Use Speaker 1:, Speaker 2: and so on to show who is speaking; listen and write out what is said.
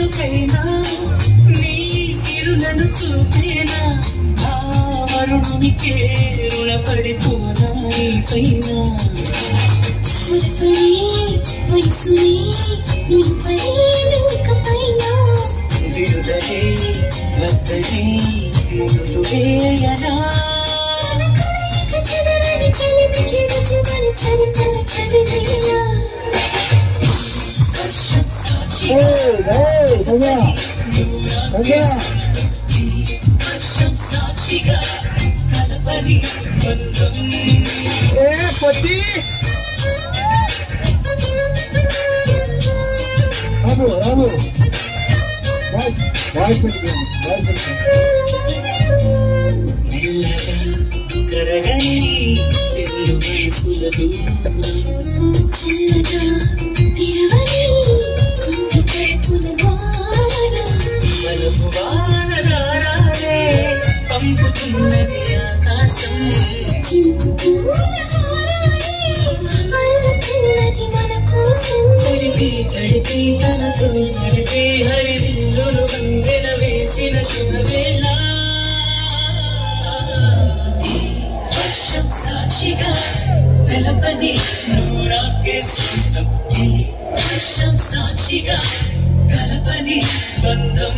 Speaker 1: చినుకైనా నీ సిరులను చూపేనా ఆ వరుణునికే రుణపడిపోనా ఈ పైన
Speaker 2: మురపడే వయసునే నిలుపడే నౌకపైన
Speaker 1: విడుదలే వద్దలే ముడులు వేయనా
Speaker 2: కలయిక చెదరని కలిమికి రుజువని చరితను చదివేలా
Speaker 1: వర్షం సాక్షిగా
Speaker 3: ఏయ్, ఏయ్, భయ్యా, భయ్యా.
Speaker 1: వర్షం సాక్షిగా కలపని బంధం
Speaker 3: ఏ, పొట్టి. రాము, రాము. వాయిస్, వాయిస్ పెట్టుకోండి, వాయిస్ పెట్టుకోండి.
Speaker 1: మెల్లగా కరగని రెండు మనసుల దూరం
Speaker 2: చిన్నగా
Speaker 1: మలుపు వానదారాలే పంపుతున్నది ఆకాశం. తడిపి తడిపి తనతో నడిపే హరిల్లులు వందెన వేసిన శుభవేళ. వర్షం సాక్షిగా తెలపని నూరాకే సొంతం వర్షం సాక్షిగా đi gần thầm